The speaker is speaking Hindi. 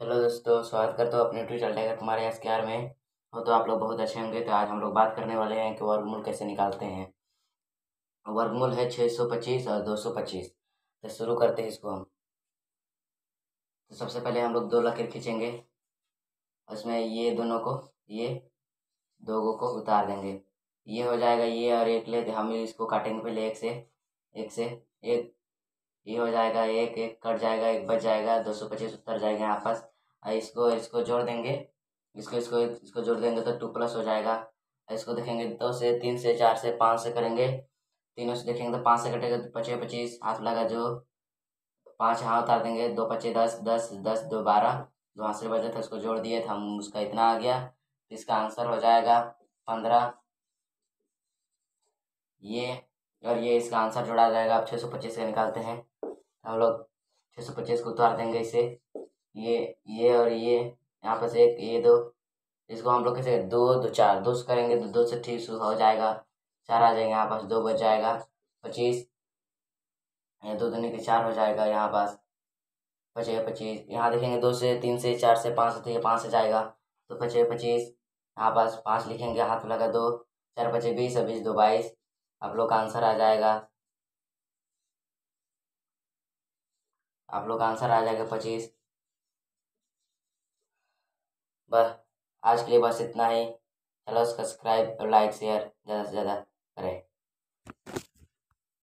हेलो दोस्तों, स्वागत करता हूँ अपने ट्विटर टाइगर तुम्हारे एस में। हो तो आप लोग बहुत अच्छे होंगे। तो आज हम लोग बात करने वाले हैं कि वर्गमूल कैसे निकालते हैं। वर्गमूल है छः सौ पच्चीस और दो सौ पच्चीस। तो शुरू करते हैं इसको हम। तो सबसे पहले हम लोग दो लकीर खींचेंगे। उसमें ये दोनों को, ये दो को उतार देंगे। ये हो जाएगा ये और एक ले, हम इसको काटेंगे पहले एक से एक से, एक ये हो जाएगा, एक एक कट जाएगा, एक बच जाएगा, दो सौ पच्चीस उतर जाएगा यहाँ पास इसको इसको जोड़ देंगे। इसको इसको इसको जोड़ देंगे तो टू प्लस हो जाएगा। इसको देखेंगे दो से, तीन से, चार से, पाँच से करेंगे। तीनों से देखेंगे तो पाँच से कटेगा तो पच्चीस पच्चीस। हाथ लगा जो, पाँच यहाँ उतार देंगे, दो पच्चीस, दस दस दस, दो बारह। जो हाथ से बचे थे उसको जोड़ दिए थे हम उसका इतना आ गया। इसका आंसर हो जाएगा पंद्रह। ये, और ये इसका आंसर जोड़ा जाएगा। आप छः सौ पच्चीस से निकालते हैं। हम लोग छः सौ पच्चीस को उतार देंगे इसे। ये ये और ये, यहाँ पर से एक, ये दो, इसको हम लोग कैसे दो दो, चार, दो से करेंगे तो दो से ठीक हो जाएगा। चार आ जाएँगे, यहाँ पास दो बच जाएगा, पच्चीस। ये दो दूनी के चार हो जाएगा यहाँ पास पचे पच्चीस। यहाँ देखेंगे दो से तीन से चार से पाँच से तो पाँच से जाएगा। तो पचे पच्चीस, यहाँ पास पाँच लिखेंगे, हाथ लगा दो। चार पचे बीस, और बीस, दो, बाईस। आप लोग का आंसर आ जाएगा। आप लोग का आंसर आ जाएगा पच्चीस। बस, आज के लिए बस इतना ही। चलो सब्सक्राइब और लाइक शेयर ज़्यादा से ज़्यादा।